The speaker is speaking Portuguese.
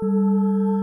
Música